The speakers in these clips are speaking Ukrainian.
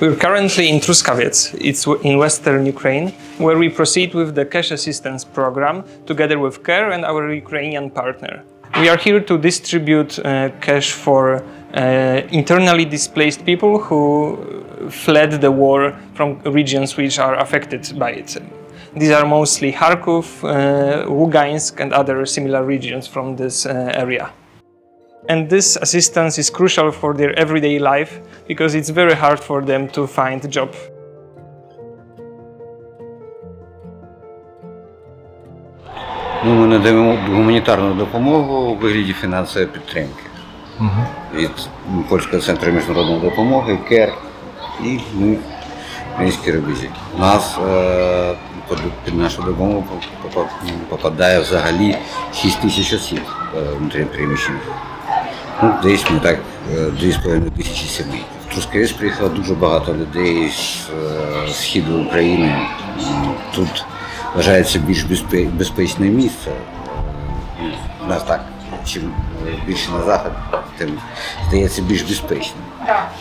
We're currently in Truskaviec, it's in western Ukraine, where we proceed with the cash assistance program together with CARE and our Ukrainian partner. We are here to distribute uh, cash for uh, internally displaced people who fled the war from regions which are affected by it. These are mostly Kharkov, uh, Lugansk, and other similar regions from this uh, area. And this assistance is crucial for their everyday life because it's very hard for them to find a job. Ну, ми надаємо гуманітарну допомогу у вигляді фінансової підтримки від Польського центру міжнародної допомоги, КЕР і ми міські рубежі. У нас е, під, нашу допомогу попадає взагалі 6 тисяч осіб е, внутрішньопереміщених. Ну, десь ми так е, 2,5 тисячі сімей. В Трускавець приїхало дуже багато людей з е, східу України. Тут вважається більш безпечне місце. У нас так, чим е, більше на захід, тим здається більш безпечним.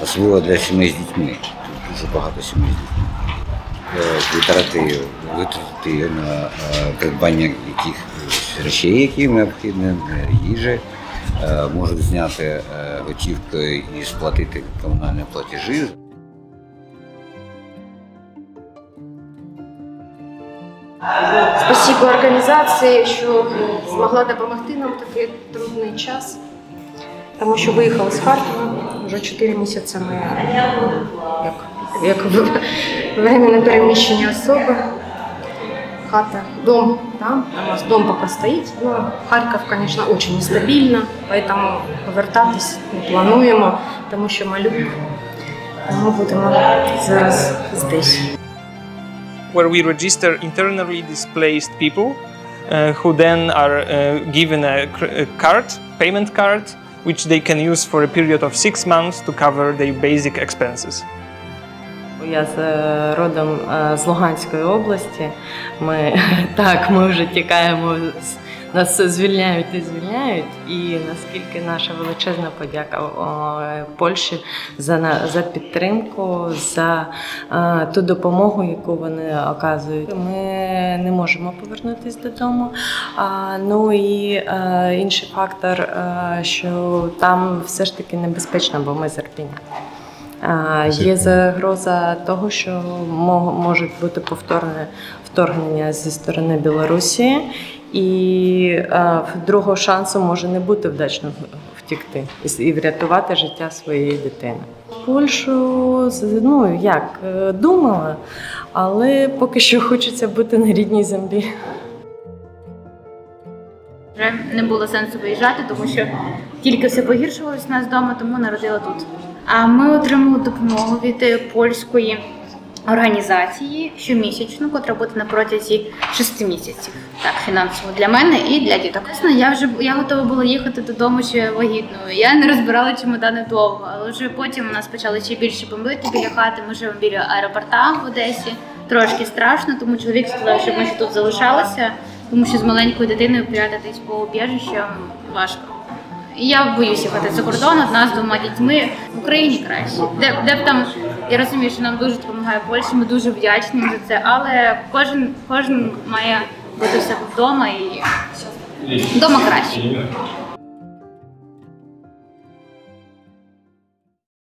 Особливо для сімей з дітьми. Тут дуже багато сімей з дітьми. Е, Витрати, витратити на е, придбання якихось речей, які необхідні, е, їжі, е, можуть зняти е, готівкою і сплатити комунальні платежі. Спасибо організації, що змогла допомогти нам в такий трудний час. Тому що виїхали з Харкова вже 4 місяці ми як, як временно переміщені особи. Хата, дом, да? у нас дом поки стоїть. Ну, Харків, звісно, дуже нестабільно, тому повертатись не плануємо, тому що малюк. Тому будемо зараз здесь. where we register internally displaced people uh, who then are uh, given a, cr- a card, payment card, which they can use for a period of six months to cover their basic expenses. Я з е, родом е, з Луганської області. Ми так, ми вже тікаємо. Нас звільняють і звільняють. І наскільки наша величезна подяка Польщі за за підтримку, за е, ту допомогу, яку вони оказують. Ми не можемо повернутися додому. Ну і інший фактор, що там все ж таки небезпечно, бо ми з. Є загроза того, що мо- може бути повторне вторгнення зі сторони Білорусі, і е, другого шансу може не бути вдачно втікти і врятувати життя своєї дитини. Польщу з- ну як е, думала, але поки що хочеться бути на рідній землі. Вже не було сенсу виїжджати, тому що тільки все погіршувалось у нас вдома, тому народила тут. А ми отримали допомогу від е, польської організації щомісячно, котра буде на протязі шести місяців. Так, фінансово для мене і для діток. Чесно, я вже я готова була їхати додому ще вагітною. Я не розбирала чемодани довго, але вже потім у нас почали ще більше бомбити біля хати. Ми живемо біля аеропорта в Одесі. Трошки страшно, тому чоловік сказав, щоб ми ще тут залишалися, тому що з маленькою дитиною прятатись по убіжищам важко. Я боюся їхати за кордон одна з двома дітьми в Україні краще. Де, де б там я розумію, що нам дуже допомагає Польща, ми дуже вдячні за це, але кожен кожен має бути в себе вдома і вдома краще.